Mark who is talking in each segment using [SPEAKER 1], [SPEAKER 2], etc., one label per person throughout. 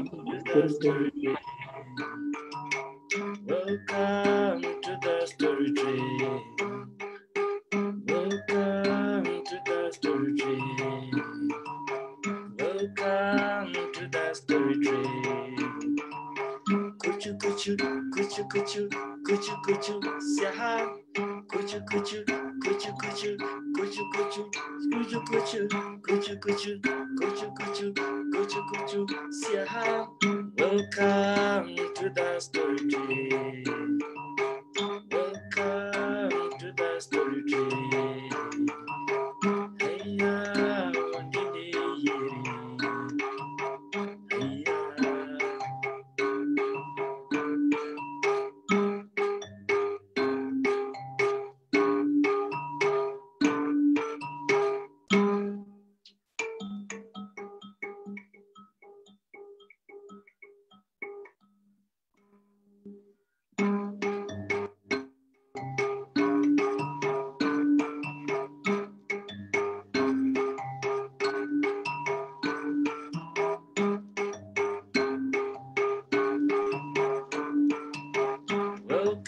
[SPEAKER 1] Welcome to the story tree. Welcome to the story tree. Welcome to the story tree. Kuchu kuchu, kuchu kuchu, kuchu kuchu, siha. Kuchu kuchu, kuchu kuchu, kuchu kuchu, kuchu kuchu, kuchu kuchu, kuchu kuchu, Would you go to? Welcome to the story.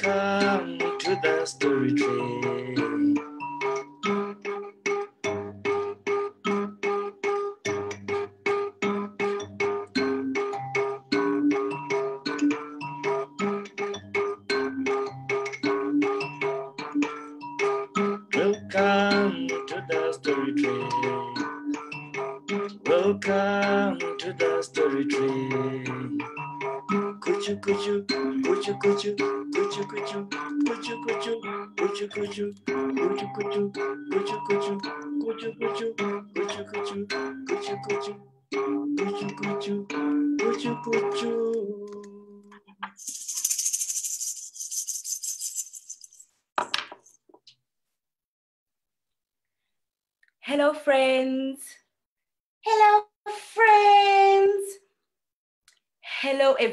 [SPEAKER 1] Welcome to the story tree.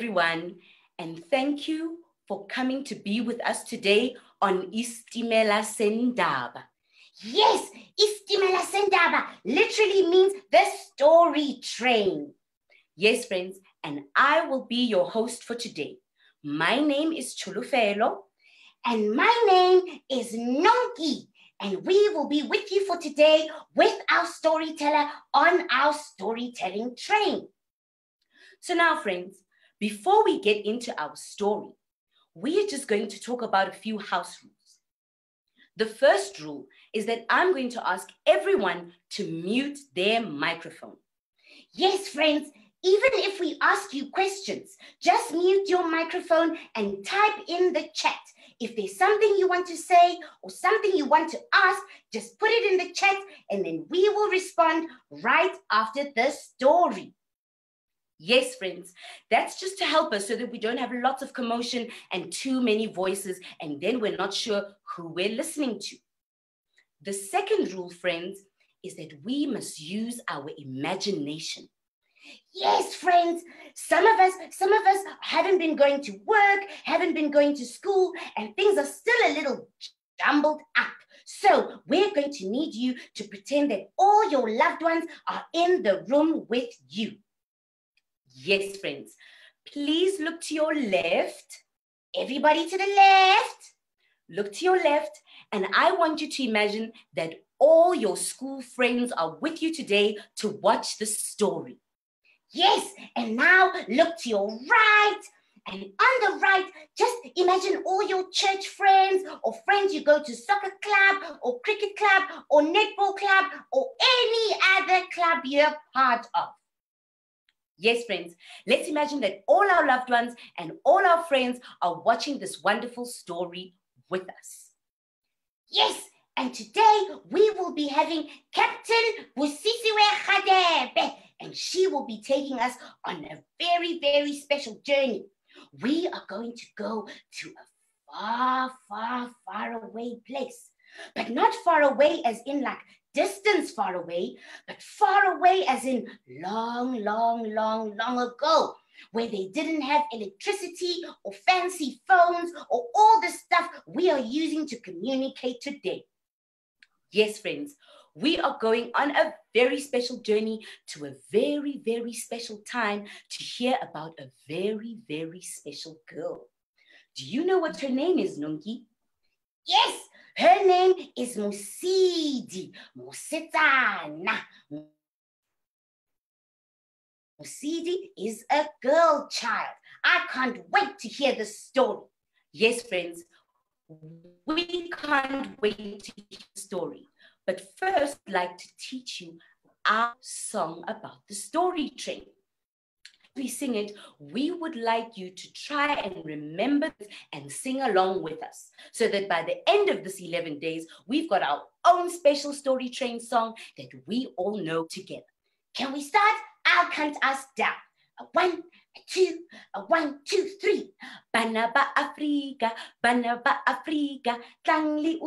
[SPEAKER 2] Everyone, and thank you for coming to be with us today on Istimela Sendaba. Yes, Istimela Sendaba literally means the story train. Yes, friends, and I will be your host for today. My name is Tsholofelo, and my name is Nonki and we will be with you for today with our storyteller on our storytelling train. So, now, friends, before we get into our story, we are just going to talk about a few house rules. The first rule is that I'm going to ask everyone to mute their microphone. Yes, friends, even if we ask you questions, just mute your microphone and type in the chat. If there's something you want to say or something you want to ask, just put it in the chat and then we will respond right after the story. Yes, friends, that's just to help us so that we don't have lots of commotion and too many voices, and then we're not sure who we're listening to. The second rule, friends, is that we must use our imagination. Yes, friends, some of us, some of us haven't been going to work, haven't been going to school, and things are still a little jumbled up. So we're going to need you to pretend that all your loved ones are in the room with you. Yes, friends, please look to your left. Everybody to the left. Look to your left, and I want you to imagine that all your school friends are with you today to watch the story. Yes, and now look to your right. And on the right, just imagine all your church friends or friends you go to soccer club or cricket club or netball club or any other club you're part of. Yes, friends, let's imagine that all our loved ones and all our friends are watching this wonderful story with us. Yes, and today we will be having Captain Busisiwe Radebe, and she will be taking us on a very, very special journey. We are going to go to a far, far, far away place, but not far away as in like distance far away, but far away as in long, long, long, long ago, where they didn't have electricity or fancy phones or all the stuff we are using to communicate today. Yes, friends, we are going on a very special journey to a very, very special time to hear about a very, very special girl. Do you know what her name is, Nungi? Yes, her name is Mosidi Musitana. Mosidi is a girl child. I can't wait to hear the story. Yes, friends, we can't wait to hear the story. But first, I'd like to teach you our song about the story train. We sing it, we would like you to try and remember and sing along with us so that by the end of this 11 days, we've got our own special story train song that we all know together. Can we start? I'll count us down. A one, a two, one, two, three. Bana ba Afrika, bana ba Afrika, tlang li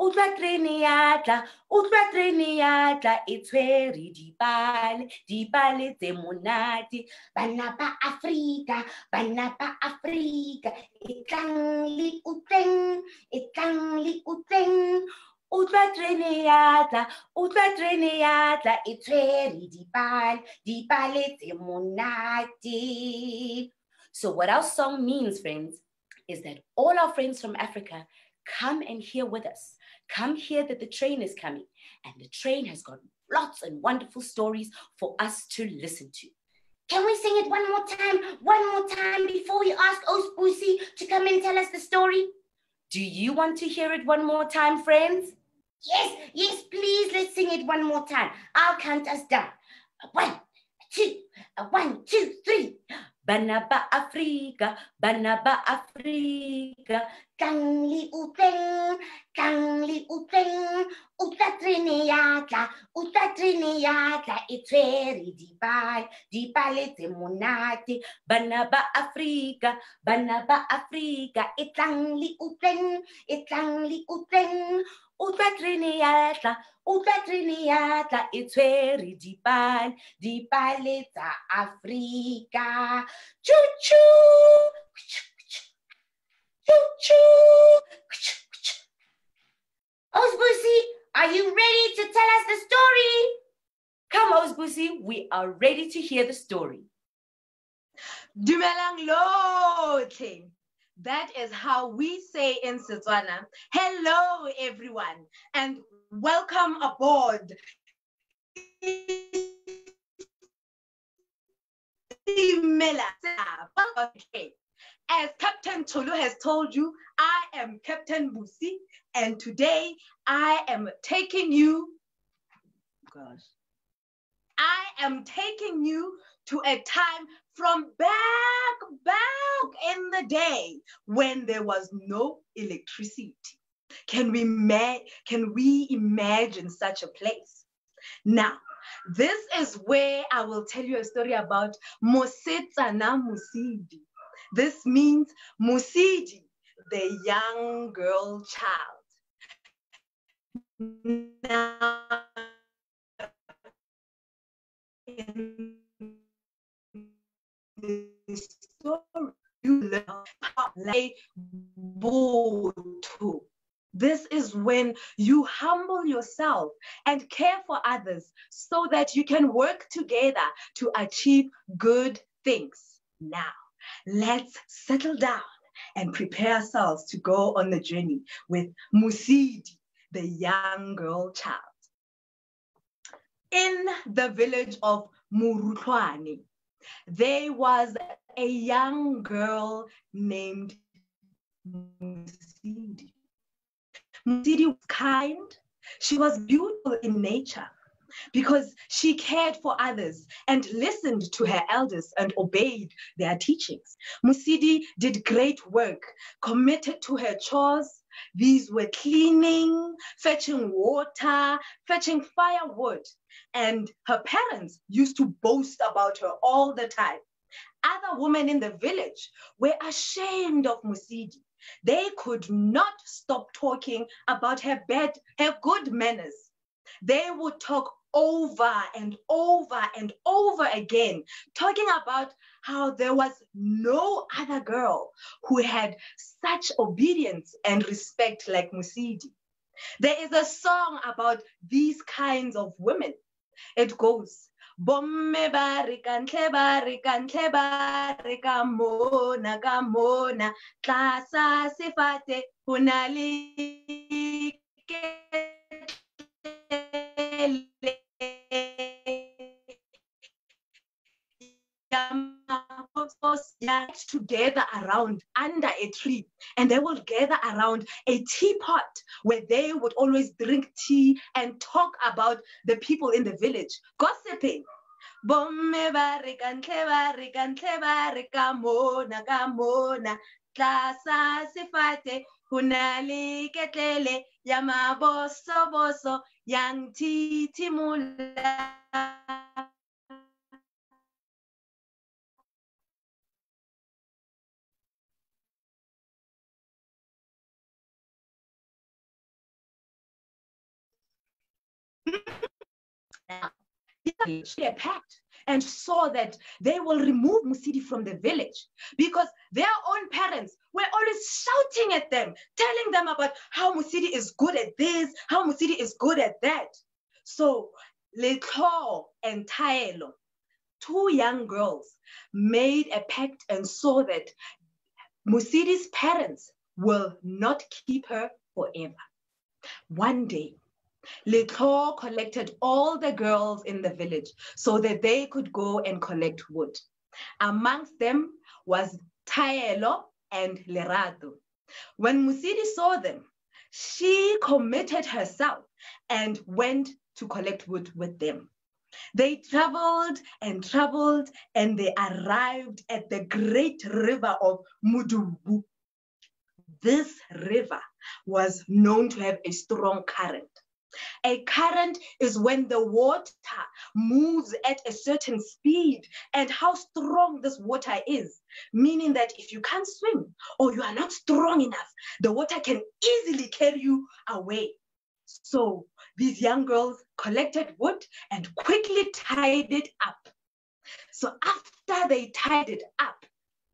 [SPEAKER 2] Utlwa trene ya tla, utlwa trene ya tla, e tshwere dipale, dipale tse monate. Bana ba Afrika, bana ba Afrika, e tlang li utleng, e tlang li utleng. Utlwa trene ya tla, utlwa trene ya tla, e tshwere dipale, dipale tse monate. So what our song means, friends, is that all our friends from Africa come and hear with us. Come hear that the train is coming, and the train has got lots and wonderful stories for us to listen to. Can we sing it one more time? One more time before we ask Osbusi to come and tell us the story? Do you want to hear it one more time, friends? Yes, yes, please, let's sing it one more time. I'll count us down. One, two, one, two, three. Banaba Afrika, Banaba Afrika, Kangli Uteng, Kangli Uteng, Uta Triniata, Uta Triniata, Itweri Dipal, Dipale Temonati, Banaba Afrika, Banaba Afrika, Itangli Uteng, Itangli Uteng, Uta Triniata, Uta Triniata, Itweri Dipal, Dipale tsa Afrika. Choo! Choo-choo. Osbusi, are you ready to tell us the story? Come, Osbusi, we are ready to hear the story.
[SPEAKER 3] Dumelang lotlhe. That is how we say in Setswana. Hello, everyone, and welcome aboard. Okay. As Captain Tolu has told you, I am Captain Busi, and today I am taking you, gosh, I am taking you to a time from back, back in the day when there was no electricity. Can we, ma- can we imagine such a place? Now, this is where I will tell you a story about Mosetsana Mosidi. This means Mosidi, the young girl child. Now, in story, you learn how to This is when you humble yourself and care for others so that you can work together to achieve good things. Now, let's settle down and prepare ourselves to go on the journey with Mosidi, the young girl child. In the village of Murutlwane, there was a young girl named Mosidi. Mosidi was kind. She was beautiful in nature because she cared for others and listened to her elders and obeyed their teachings. Musidi did great work, committed to her chores. These were cleaning, fetching water, fetching firewood. And her parents used to boast about her all the time. Other women in the village were ashamed of Mosidi. They could not stop talking about her bad, her good manners. They would talk over and over and over again, talking about how there was no other girl who had such obedience and respect like Mosidi. There is a song about these kinds of women. It goes, Bomme ba re ka ntle ba mona ka mona tlasa sefate ho together around under a tree and they will gather around a teapot where they would always drink tea and talk about the people in the village gossiping. Bomme ba re ka ntle ba re ka ntle ba re ka mona ka mona. Tlasa sefate ho na le ketlele ya mabosoboso yang thithimola Had packed and saw that they will remove Mosidi from the village because their own parents were always shouting at them, telling them about how Mosidi is good at this, how Mosidi is good at that. So Letho and Taelo, two young girls, made a pact and saw that Mosidi's parents will not keep her forever. One day, Letho collected all the girls in the village so that they could go and collect wood. Amongst them was Taelo and Lerato. When Mosidi saw them, she committed herself and went to collect wood with them. They traveled and traveled and they arrived at the great river of Mudubu. This river was known to have a strong current. A current is when the water moves at a certain speed and how strong this water is, meaning that if you can't swim or you are not strong enough, the water can easily carry you away. So these young girls collected wood and quickly tied it up. So after they tied it up,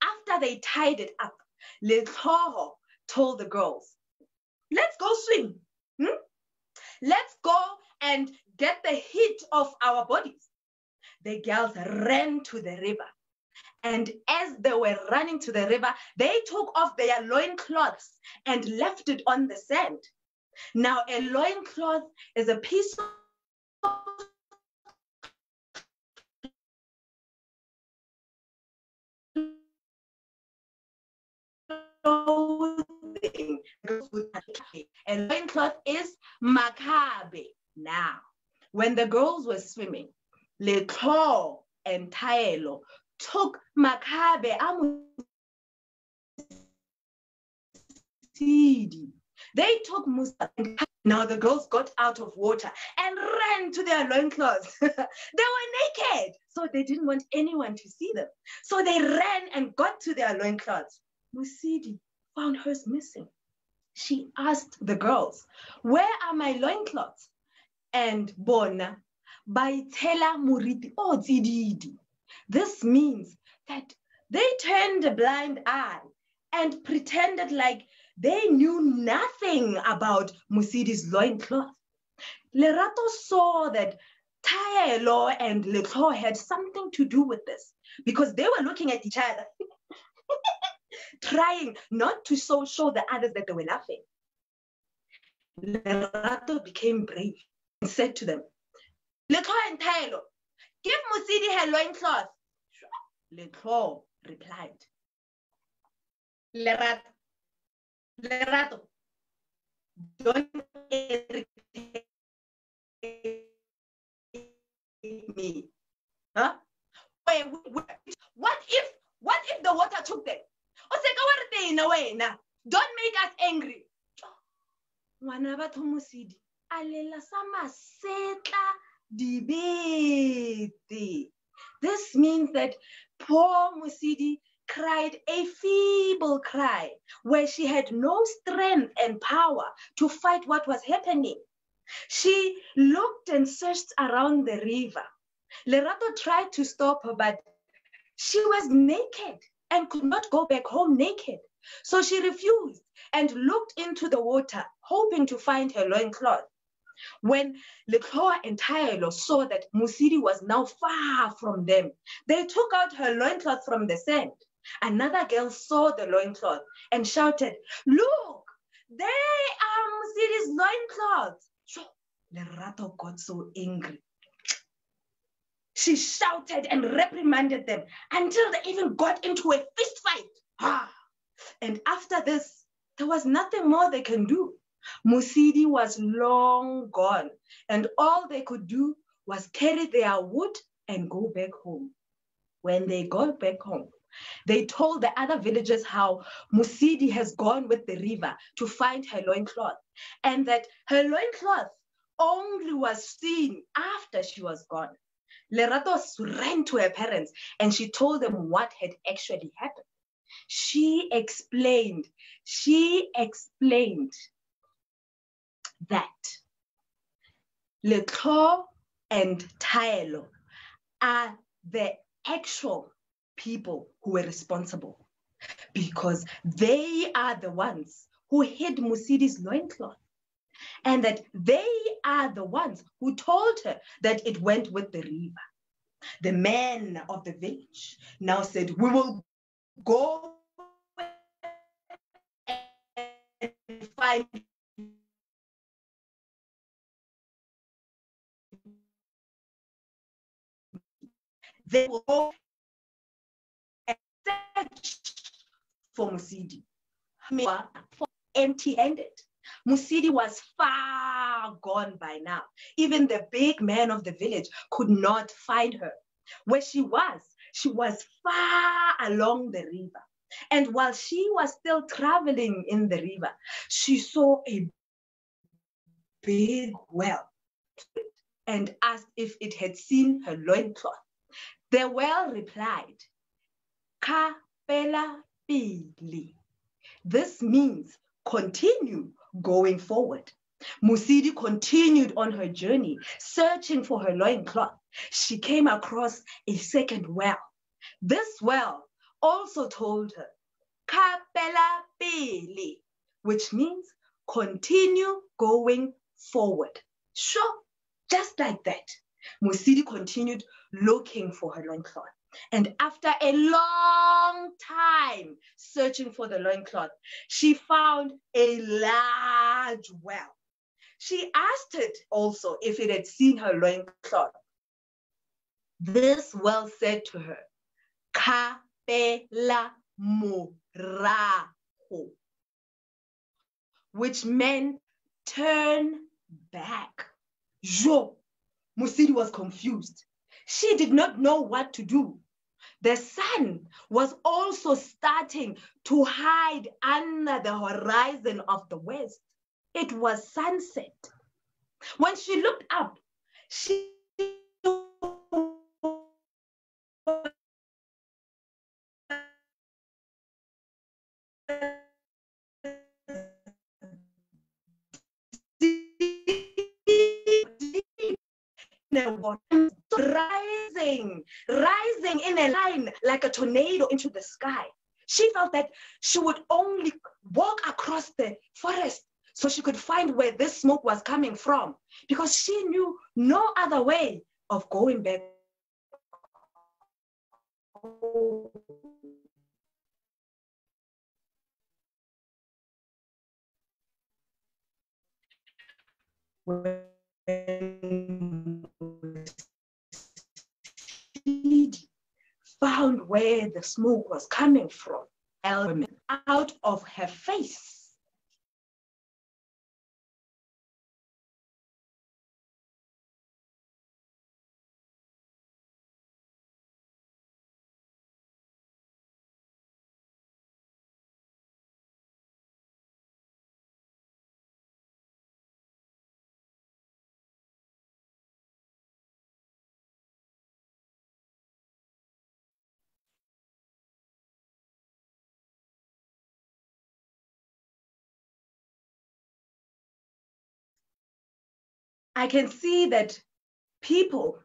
[SPEAKER 3] after they tied it up, Lethoho told the girls, let's go swim. Hmm? Let's go and get the heat off our bodies. The girls ran to the river. And as they were running to the river, they took off their loincloths and left it on the sand. Now, a loincloth is a piece A loincloth is makabe. Now, when the girls were swimming, Letho and Taelo took makabe amusidi. They took Musa. Now the girls got out of water and ran to their loincloths. they were naked, so they didn't want anyone to see them. So they ran and got to their loincloths. Mosidi found hers missing. She asked the girls, Where are my loincloths? And Bona, by Tela Muriti, oh Zididi. This means that they turned a blind eye and pretended like they knew nothing about Mosidi's loincloth. Lerato saw that Taelo and Letho had something to do with this because they were looking at each other, trying not to so show the others that they were laughing. Lerato became brave and said to them, Letho and Taelo, give Mosidi her loincloth. Letho replied, Lerato, Lerato, don't irritate me. Huh? Wait, wait, what if what if the water took them? Oseka wa re tena wena. Don't make us angry. Ngwana batho mosidi a lela sa masetla dibete. This means that poor Mosidi cried a feeble cry where she had no strength and power to fight what was happening. She looked and searched around the river. Lerato tried to stop her, but she was naked and could not go back home naked. So she refused and looked into the water, hoping to find her loincloth. When Lecloa and Taelo saw that Mosidi was now far from them, they took out her loincloth from the sand. Another girl saw the loincloth and shouted, Look, they are Mosidi's loincloth. So Lerato got so angry. She shouted and reprimanded them until they even got into a fist fight. Ah. And after this, there was nothing more they can do. Mosidi was long gone, and all they could do was carry their wood and go back home. When they got back home, they told the other villagers how Mosidi has gone with the river to find her loincloth, and that her loincloth only was seen after she was gone. Lerato ran to her parents and she told them what had actually happened. She explained, she explained that Leclaw and Taelo are the actual people who were responsible because they are the ones who hid Mosidi's loincloth and that they are the ones who told her that it went with the river. The men of the village now said, We will go and find they will go and search for Mosidi. Empty-handed. Mosidi was far gone by now. Even the big man of the village could not find her. Where she was, she was far along the river. And while she was still traveling in the river, she saw a big well and asked if it had seen her loincloth. The well replied, Kapela Pili. This means continue going forward. Mosidi continued on her journey, searching for her loincloth. She came across a second well. This well also told her, Kapela Pili, which means continue going forward. Sure, just like that. Mosidi continued looking for her loincloth. And after a long time searching for the loincloth, she found a large well. She asked it also if it had seen her loincloth. This well said to her, Kapela Muraho, which meant turn back. Jo, Mosidi was confused. She did not know what to do. The sun was also starting to hide under the horizon of the west. It was sunset. When she looked up, she rising, rising in a line like a tornado into the sky. She felt that she would only walk across the forest so she could find where this smoke was coming from because she knew no other way of going back. Found where the smoke was coming from, out of her face. I can see that people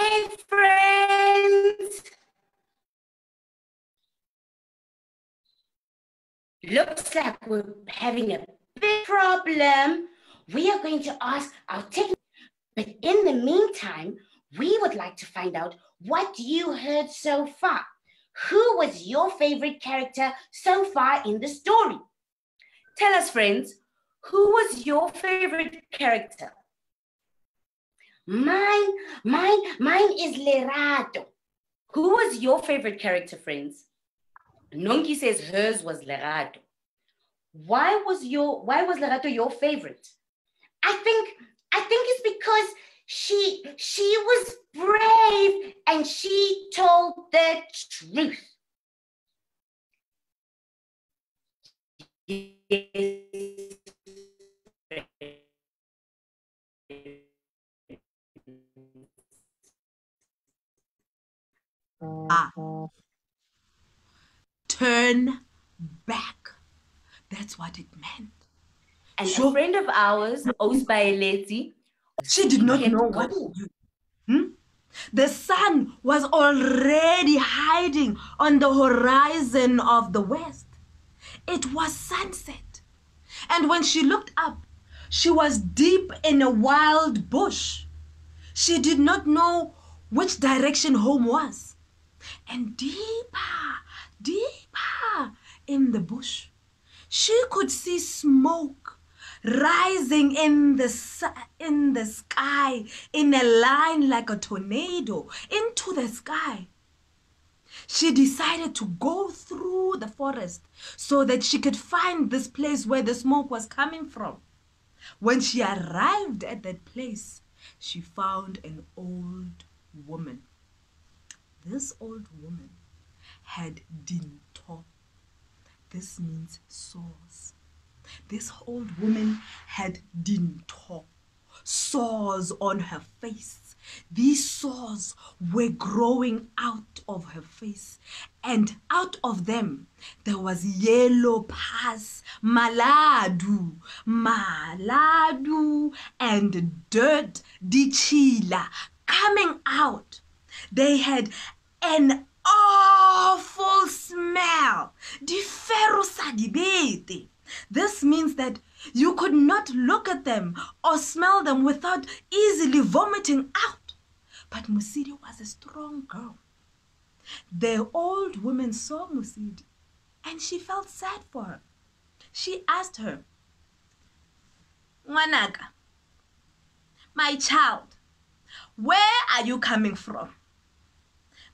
[SPEAKER 2] Hey, friends. Looks like we're having a big problem. We are going to ask our tech. But in the meantime, we would like to find out what you heard so far. Who was your favorite character so far in the story? Tell us, friends, who was your favorite character? Mine, mine, mine is Lerato. Who was your favorite character, friends? Nonki says hers was Lerato. Why was your why was Lerato your favorite? I think I think it's because she she was brave and she told the truth.
[SPEAKER 3] Ah. Turn back. That's what it meant.
[SPEAKER 2] And
[SPEAKER 3] Sure.
[SPEAKER 2] a friend of ours, Osbaeleti,
[SPEAKER 3] She did not know what
[SPEAKER 2] going.
[SPEAKER 3] to do. Hmm? The sun was already hiding on the horizon of the west. It was sunset. And when she looked up, she was deep in a wild bush. She did not know which direction home was. And deeper, deeper in the bush, she could see smoke rising in the in the sky in a line like a tornado into the sky. She decided to go through the forest so that she could find this place where the smoke was coming from. When she arrived at that place she found an old woman this old woman had dinto this means sores this old woman had dinto, sores on her face. These sores were growing out of her face, and out of them there was yellow pus, maladu, maladu, and dirt, dichila, coming out. They had an awful smell. This means that you could not look at them or smell them without easily vomiting out. But Mosidi was a strong girl. The old woman saw Mosidi and she felt sad for her. She asked her, Ngwanaka, my child, where are you coming from?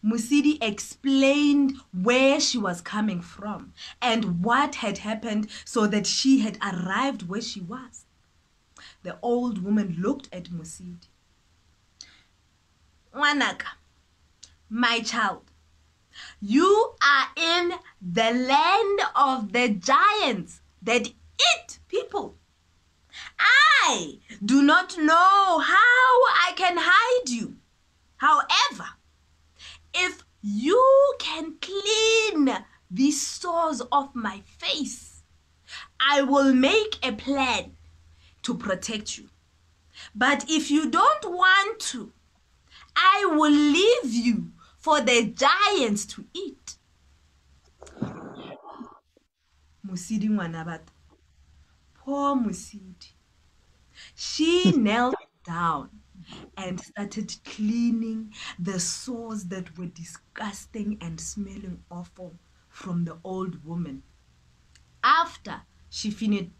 [SPEAKER 3] Mosidi explained where she was coming from and what had happened so that she had arrived where she was. The old woman looked at Mosidi. Wanaka, my child, you are in the land of the giants that eat people. I do not know how I can hide you. However, if you can clean these sores off my face, I will make a plan to protect you. But if you don't want to, I will leave you for the giants to eat. Mosidi Ngwanabata. Poor Mosidi. She knelt down and started cleaning the sores that were disgusting and smelling awful from the old woman. After she finished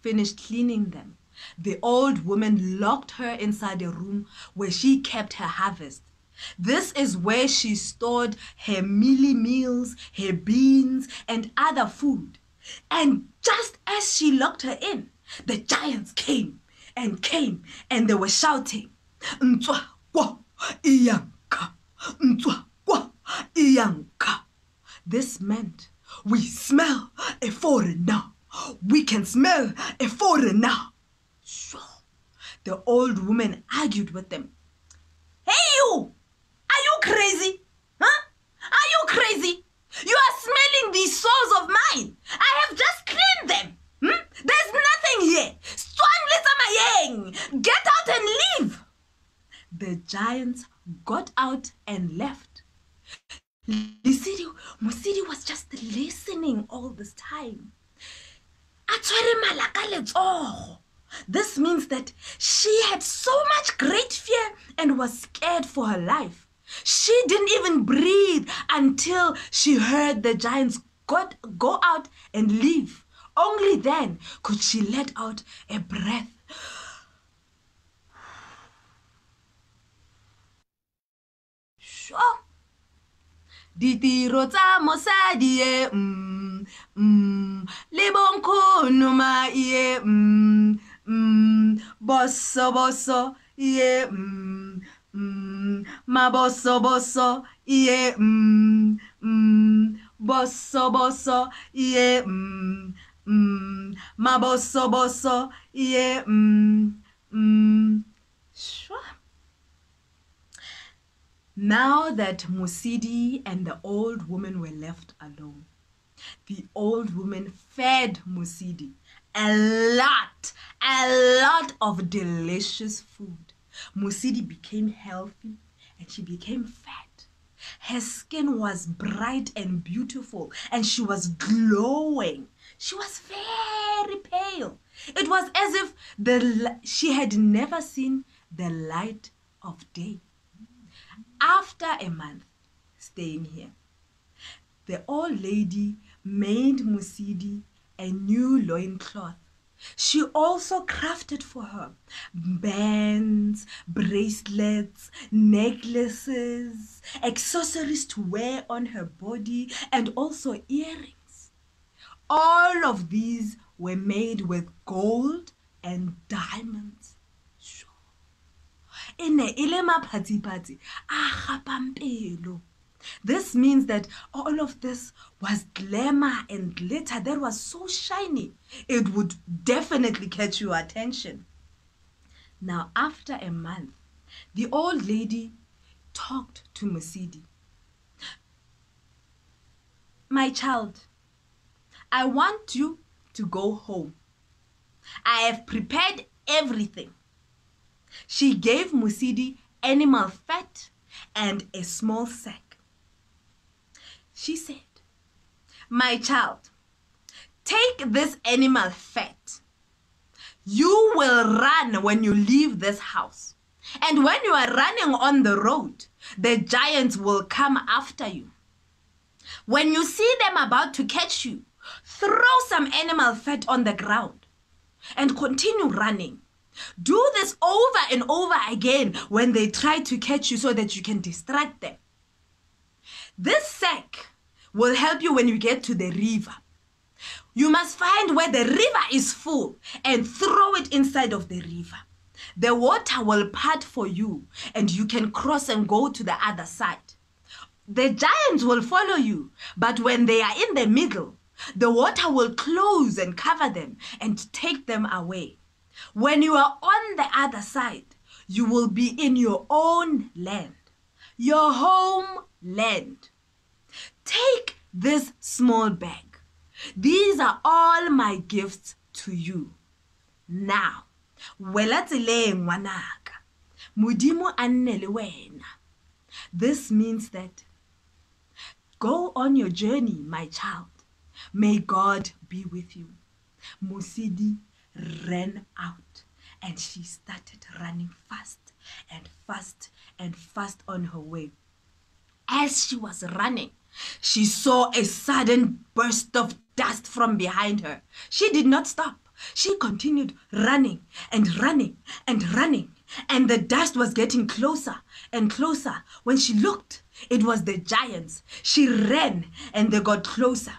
[SPEAKER 3] finished cleaning them, the old woman locked her inside a room where she kept her harvest. This is where she stored her mealy meals, her beans, and other food. And just as she locked her in, the giants came and came and they were shouting, Ntswa kwa iyanka, ntswa kwa iyanka. This meant we smell a foreigner. We can smell a foreigner. Sure. The old woman argued with them. Hey, you! Are you crazy? Huh? Are you crazy? You are smelling these sores of mine. I have just cleaned them. Hmm? There's nothing here. Get out and leave. The giants got out and left. Lisidi, was just listening all this time. This means that she had so much great fear and was scared for her life. She didn't even breathe until she heard the giants got, go out and leave. Only then could she let out a breath. Sure. ditiro tsa mosadi ye mm, mm, le bonkgono ma ye mm, mm, boso boso ye mm, mm, ye mm, mm. Now that Mosidi and the old woman were left alone, the old woman fed Mosidi a lot, a lot of delicious food. Mosidi became healthy and she became fat. Her skin was bright and beautiful and she was glowing. She was very pale. It was as if the she had never seen the light of day. After a month staying here, the old lady made Mosidi a new loincloth. She also crafted for her bands, bracelets, necklaces, accessories to wear on her body, and also earrings. All of these were made with gold and diamonds. E ne e le maphatsiphatsi a gapang pelo this means that all of this was glamour and glitter that was so shiny it would definitely catch your attention now after a month the old lady talked to Mosidi. My child, I want you to go home. I have prepared everything. She gave Mosidi animal fat and a small sack. She said, My child, take this animal fat. You will run when you leave this house. And when you are running on the road, the giants will come after you. When you see them about to catch you, throw some animal fat on the ground and continue running. Do this over and over again when they try to catch you so that you can distract them. This sack will help you when you get to the river. You must find where the river is full and throw it inside of the river. The water will part for you and you can cross and go to the other side. The giants will follow you, but when they are in the middle, the water will close and cover them and take them away. When you are on the other side, you will be in your own land, your home land. Take this small bag. These are all my gifts to you. Now, wela tseleng ngwanaka. Modimo a. This means that go on your journey, my child. May God be with you. Mosidi ran out and she started running fast and fast and fast on her way. As she was running, she saw a sudden burst of dust from behind her. She did not stop. She continued running and running and running, and the dust was getting closer and closer. When she looked, it was the giants. She ran and they got closer.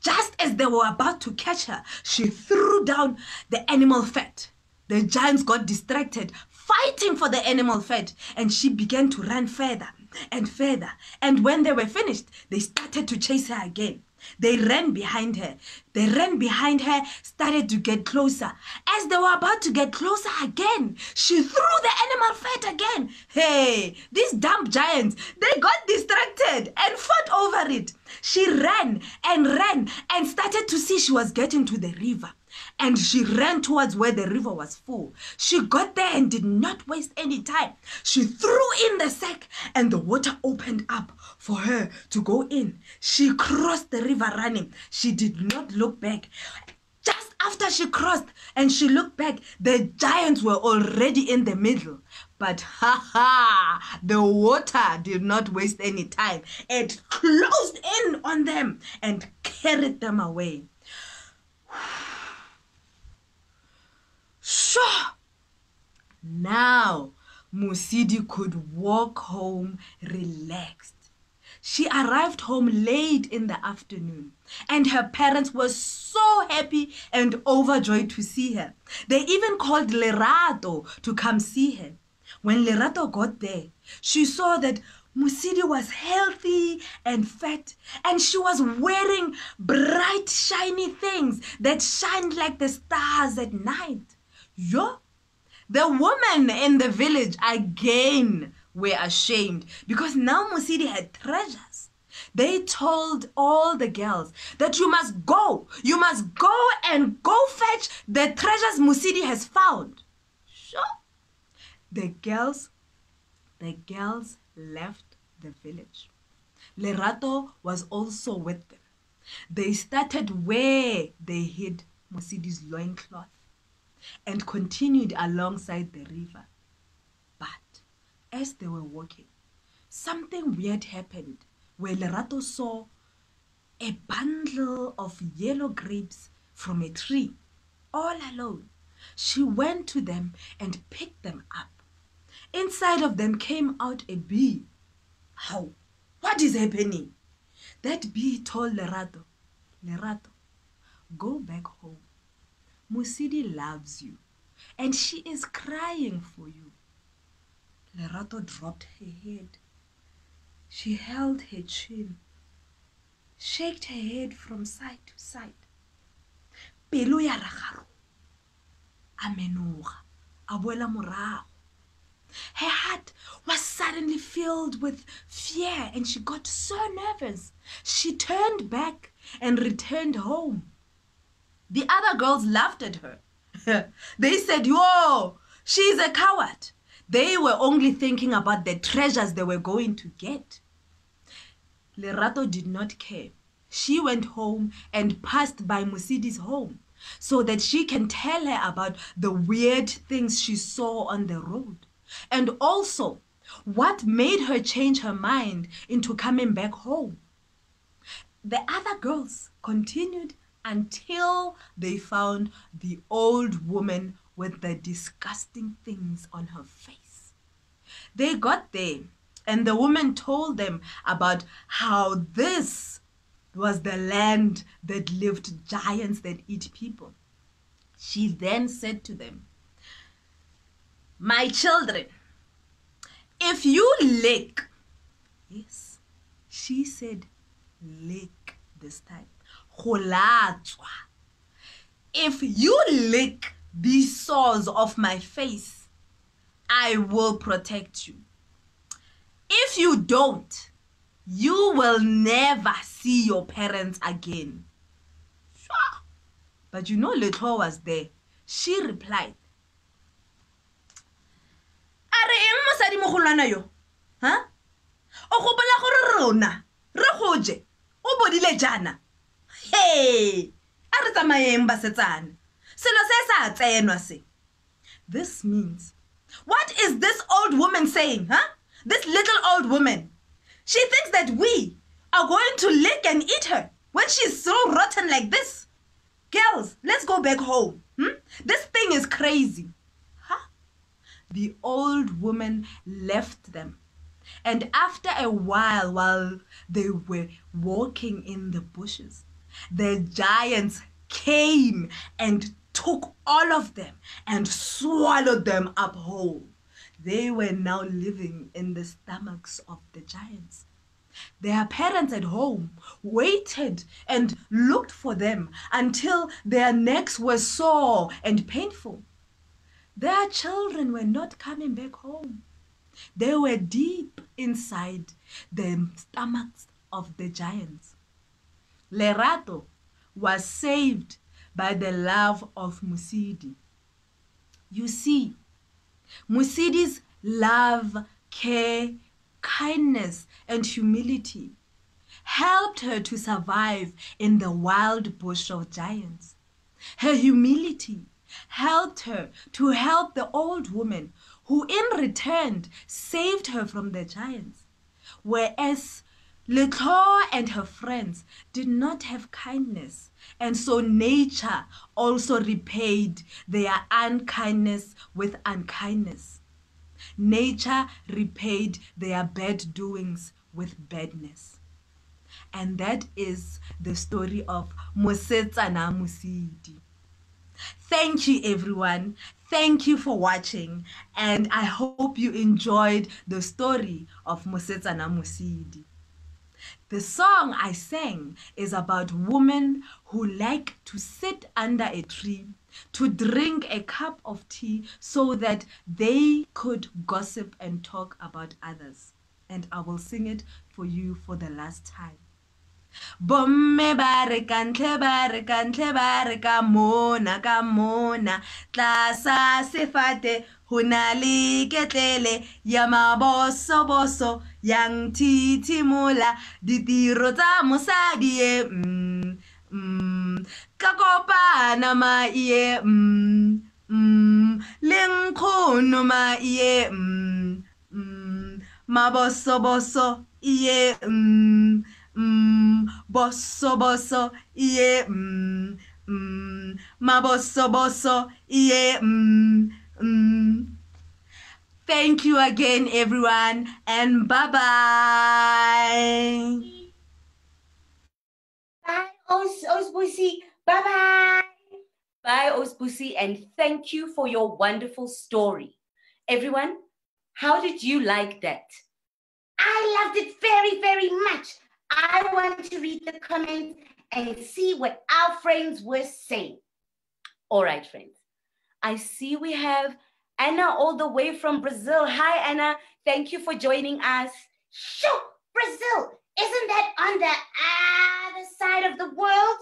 [SPEAKER 3] Just as they were about to catch her, she threw down the animal fat. The giants got distracted, fighting for the animal fat, and she began to run further and further. And when they were finished, they started to chase her again. They ran behind her. They ran behind her, started to get closer. As they were about to get closer again, she threw the animal fat again. Hey, these dumb giants, they got distracted and fought over it. She ran and ran and started to see she was getting to the river. and she ran towards where the river was full. She got there and did not waste any time. She threw in the sack and the water opened up for her to go in. She crossed the river running. She did not look back. Just after she crossed and she looked back, the giants were already in the middle. But ha ha, the water did not waste any time. It closed in on them and carried them away. Sure. Now, Mosidi could walk home relaxed. She arrived home late in the afternoon, and her parents were so happy and overjoyed to see her. They even called Lerato to come see her. When Lerato got there, she saw that Mosidi was healthy and fat, and she was wearing bright, shiny things that shined like the stars at night. Yo, the women in the village again were ashamed because now Mosidi had treasures. They told all the girls that you must go, you must go and go fetch the treasures Mosidi has found. Sure. The girls, the girls left the village. Lerato was also with them. They started where they hid Mosidi's loincloth and continued alongside the river. As they were walking, something weird happened where Lerato saw a bundle of yellow grapes from a tree all alone. She went to them and picked them up. Inside of them came out a bee. How? What is happening? That bee told Lerato, Lerato, go back home. Mosidi loves you and she is crying for you. Lerato dropped her head. She held her chin, shaked her head from side to side. Pelo ya ragaro. Amenoga, abuela morago. Her heart was suddenly filled with fear and she got so nervous. She turned back and returned home. The other girls laughed at her. they said, Whoa, she's a coward. They were only thinking about the treasures they were going to get. Lerato did not care. She went home and passed by Mosidi's home so that she can tell her about the weird things she saw on the road. And also, what made her change her mind into coming back home. The other girls continued until they found the old woman with the disgusting things on her face. They got there, and the woman told them about how this was the land that lived giants that eat people. She then said to them, My children, if you lick, yes, she said, lick this time. If you lick these sores off my face, I will protect you. If you don't, you will never see your parents again. But you know Letlo was there. She replied, a re eng mosadi mogolwana yo ha o gopola gore rona re goje o bodile jaana hey a re tsamayeng selo se sa se this means what is this old woman saying huh? This little old woman. She thinks that we are going to lick and eat her when she's so rotten like this. Girls let's go back home hmm? this thing is crazy. Huh? The old woman left them. And after a while while they were walking in the bushes the giants came and took all of them and swallowed them up whole. They were now living in the stomachs of the giants. Their parents at home waited and looked for them until their necks were sore and painful. Their children were not coming back home. They were deep inside the stomachs of the giants. Lerato was saved by the love of Mosidi. You see, Mosidi's love, care, kindness, and humility helped her to survive in the wild bush of giants. Her humility helped her to help the old woman who in return saved her from the giants. Whereas Leclaw and her friends did not have kindness, and so nature also repaid their unkindness with unkindness. Nature repaid their bad doings with badness. And that is the story of Mosetsana Mosidi. Thank you, everyone. Thank you for watching. And I hope you enjoyed the story of Mosetsana Mosidi. The song I sang is about women who like to sit under a tree to drink a cup of tea so that they could gossip and talk about others. And I will sing it for you for the last time. Bomme ba re ka ntle ba re ka ntle ba re ka mona ka mona. Tlasa sefate go na le ketlele ya mabosoboso yang thithimola ditiro tsa mosadi e mm, mm, ka kopana maie mm, mm, le nkgono maie mm, mm, mabosoboso iye mm, mm, bosso bosso yeah mm, mm, ma bosso bosso yeah mm, mm. thank you again everyone and bye bye
[SPEAKER 2] Bye, Os Osbusi. Bye bye. Bye, Osbusi, and thank you for your wonderful story. Everyone, how did you like that? I loved it very, very much. I want to read the comments and see what our friends were saying. All right, friends. I see we have Anna all the way from Brazil. Hi, Anna. Thank you for joining us. Shoo, Brazil. Isn't that on the other side of the world?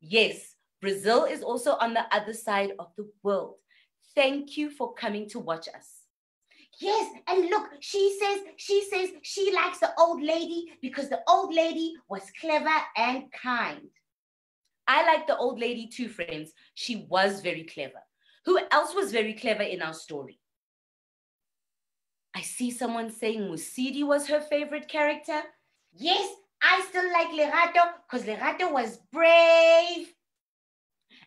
[SPEAKER 2] Yes, Brazil is also on the other side of the world. Thank you for coming to watch us. Yes, and look, she says, she says she likes the old lady because the old lady was clever and kind. I like the old lady too, friends. She was very clever. Who else was very clever in our story? I see someone saying Mosidi was her favorite character. Yes, I still like Lerato because Lerato was brave.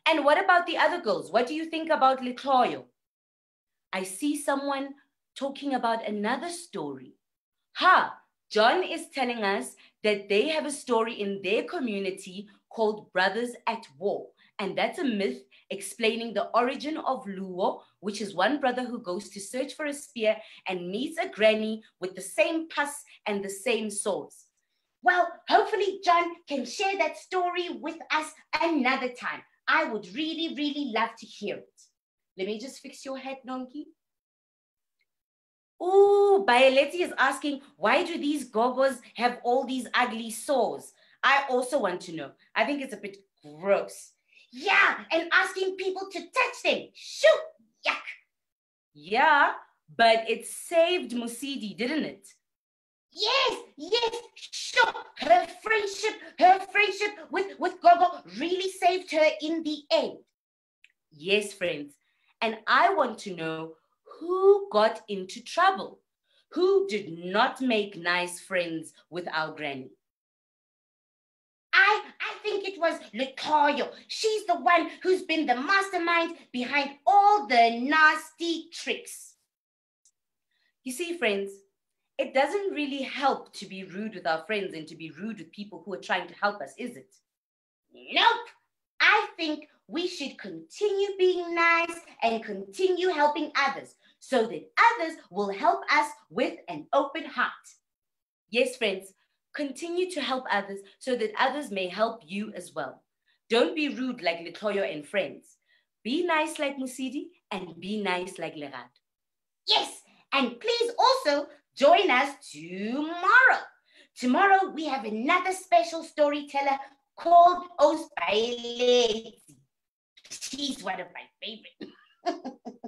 [SPEAKER 2] And what about the other girls? What do you think about Lecloyo? I see someone talking about another story. Ha! John is telling us that they have a story in their community called Brothers at War. And that's a myth explaining the origin of Luo, which is one brother who goes to search for a spear and meets a granny with the same pus and the same swords. Well, hopefully John can share that story with us another time. I would really, really love to hear it. Let me just fix your head, Nonki. Ooh, Baeletsi is asking, why do these gogos have all these ugly sores? I also want to know. I think it's a bit gross. Yeah, and asking people to touch them. Shoot, yuck. Yeah, but it saved Mosidi, didn't it? Yes, yes, sure. Her friendship, her friendship with, with Gogo really saved her in the end. Yes, friends. And I want to know who got into trouble? Who did not make nice friends with our granny? I, I think it was Latoyo. She's the one who's been the mastermind behind all the nasty tricks. You see, friends, it doesn't really help to be rude with our friends and to be rude with people who are trying to help us, is it? Nope. I think we should continue being nice and continue helping others so that others will help us with an open heart. Yes, friends, continue to help others so that others may help you as well. Don't be rude like Letoyo and friends. Be nice like Mosidi and be nice like Lerat. Yes, and please also join us tomorrow. Tomorrow we have another special storyteller called Osbaileti. She's one of my favorite.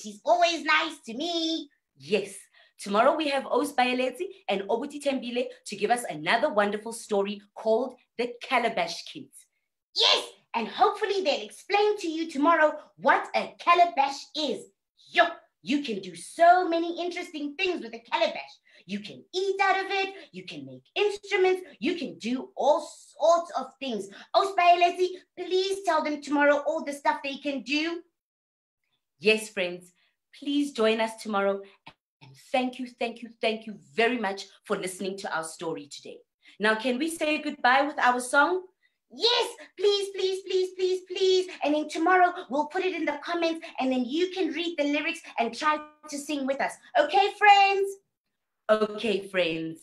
[SPEAKER 2] She's always nice to me. Yes. Tomorrow we have Os and Obuti Thembile to give us another wonderful story called The Calabash Kids. Yes, and hopefully they'll explain to you tomorrow what a calabash is. Yo, you can do so many interesting things with a calabash. You can eat out of it, you can make instruments, you can do all sorts of things. Os please tell them tomorrow all the stuff they can do. Yes, friends, please join us tomorrow. And thank you, thank you, thank you very much for listening to our story today. Now, can we say goodbye with our song? Yes, please, please, please, please, please. And then tomorrow we'll put it in the comments and then you can read the lyrics and try to sing with us. Okay, friends? Okay, friends.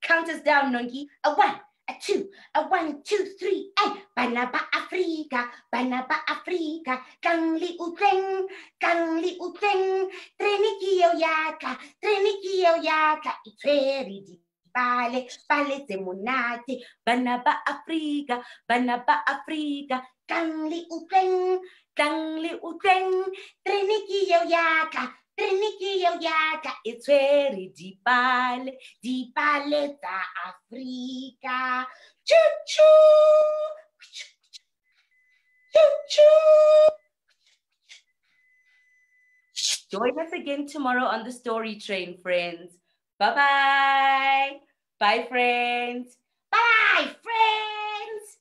[SPEAKER 2] Count us down, Nongi. A one, a two, a one, two, three, and Banaba Afrika, Banaba Afrika, Kangli Uteng, Kangli Uteng, Trenikio Yaka, Trenikio Yaka, it's very deep. Pale, pale tse monate, bana ba Afrika, bana ba Afrika, kang le utlweng, kang le utlweng, trenikio yaka, trenikio yaka, tshwere dipale, dipale tsa Afrika. Choo-choo! Choo-choo! Join us again tomorrow on the story train, friends. Bye bye. Bye, friends. Bye, friends.